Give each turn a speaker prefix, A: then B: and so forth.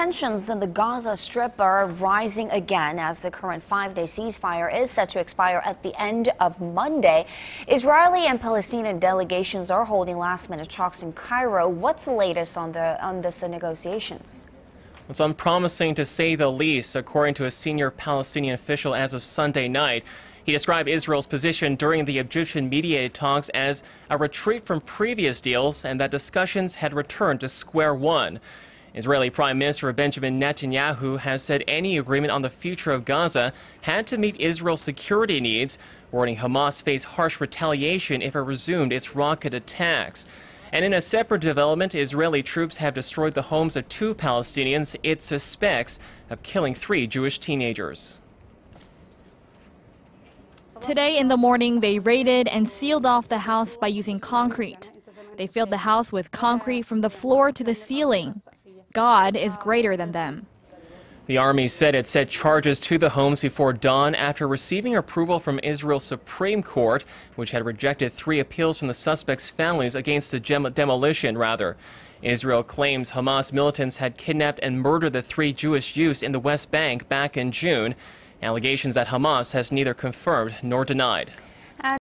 A: Tensions in the Gaza Strip are rising again as the current five day ceasefire is set to expire at the end of Monday. Israeli and Palestinian delegations are holding last minute talks in Cairo. What's the latest on, the, on this negotiations?
B: It's unpromising to say the least, according to a senior Palestinian official as of Sunday night. He described Israel's position during the Egyptian mediated talks as a retreat from previous deals and that discussions had returned to square one. Israeli Prime Minister Benjamin Netanyahu has said any agreement on the future of Gaza had to meet Israel's security needs, warning Hamas face harsh retaliation if it resumed its rocket attacks. And in a separate development, Israeli troops have destroyed the homes of two Palestinians it suspects of killing three Jewish teenagers.
C: Today in the morning, they raided and sealed off the house by using concrete. They filled the house with concrete from the floor to the ceiling. God is greater than them.
B: The army said it set charges to the homes before dawn after receiving approval from Israel's Supreme Court, which had rejected three appeals from the suspects' families against the demolition, rather. Israel claims Hamas militants had kidnapped and murdered the three Jewish youths in the West Bank back in June, allegations that Hamas has neither confirmed nor denied.